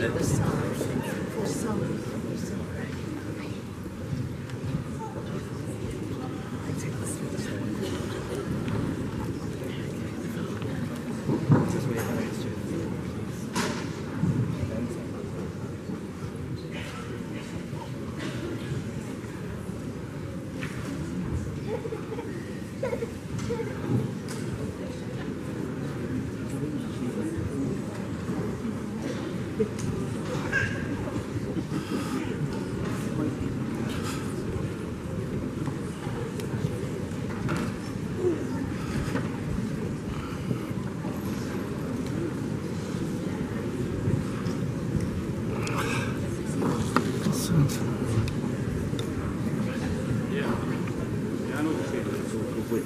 me the song for some. Thank you. Yeah. Yeah, I know the same. So, good.